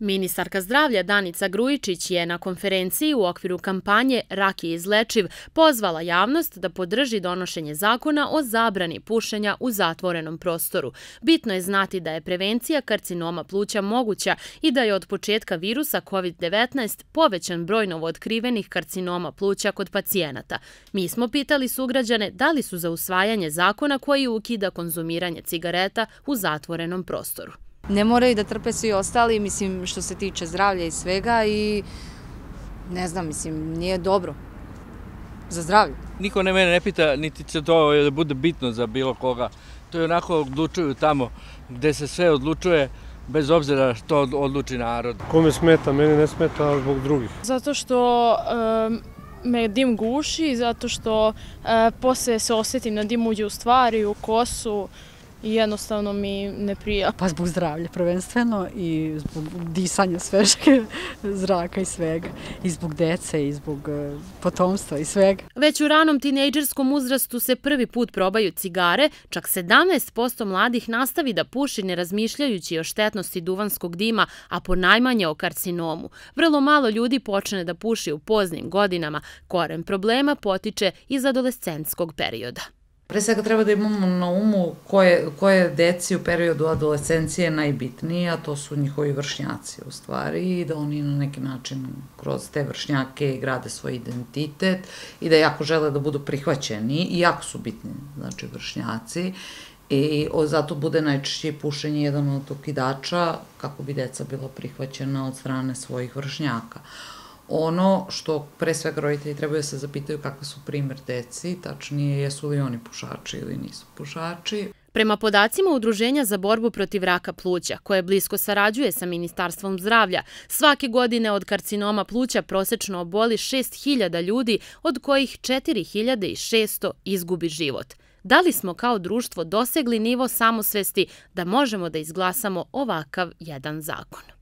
Ministarka zdravlja Danica Grujičić je na konferenciji u okviru kampanje Rak je izlečiv pozvala javnost da podrži donošenje zakona o zabrani pušenja u zatvorenom prostoru. Bitno je znati da je prevencija karcinoma pluća moguća i da je od početka virusa COVID-19 povećan broj novootkrivenih karcinoma pluća kod pacijenata. Mi smo pitali sugrađane da li su za usvajanje zakona koji ukida konzumiranje cigareta u zatvorenom prostoru ne moraju da trpe svi ostali, mislim, što se tiče zdravlja i svega i ne znam, mislim, nije dobro za zdravlje. Niko ne mene ne pita, niti će to da bude bitno za bilo koga. To je onako odlučuju tamo gde se sve odlučuje, bez obzira što odluči narod. Kome smeta, meni ne smeta, ali zbog drugih. Zato što me dim guši, zato što posle se osjetim na dim uđe u stvari, u kosu, i jednostavno mi ne prija. Pa zbog zdravlja prvenstveno i zbog disanja svežke zraka i svega. I zbog dece i zbog e, potomstva i svega. Već u ranom tinejdžerskom uzrastu se prvi put probaju cigare, čak 17% mladih nastavi da puši ne razmišljajući o štetnosti duvanskog dima, a po najmanje o karcinomu. Vrlo malo ljudi počne da puši u poznim godinama. Koren problema potiče iz adolescentskog perioda. Pre svega treba da imamo na umu koje, koje deci u periodu adolescencije najbitnije, a to su njihovi vršnjaci u stvari i da oni na neki način kroz te vršnjake grade svoj identitet i da jako žele da budu prihvaćeni i jako su bitni, znači vršnjaci. I zato bude najčešće pušenje jedan od okidača kako bi deca bila prihvaćena od strane svojih vršnjaka ono što pre svega roditelji trebaju da se zapitaju kakve su primjer deci, tačnije jesu li oni pušači ili nisu pušači. Prema podacima Udruženja za borbu protiv raka pluća, koje blisko sarađuje sa Ministarstvom zdravlja, svake godine od karcinoma pluća prosečno oboli 6.000 ljudi, od kojih 4.600 izgubi život. Da li smo kao društvo dosegli nivo samosvesti da možemo da izglasamo ovakav jedan zakon?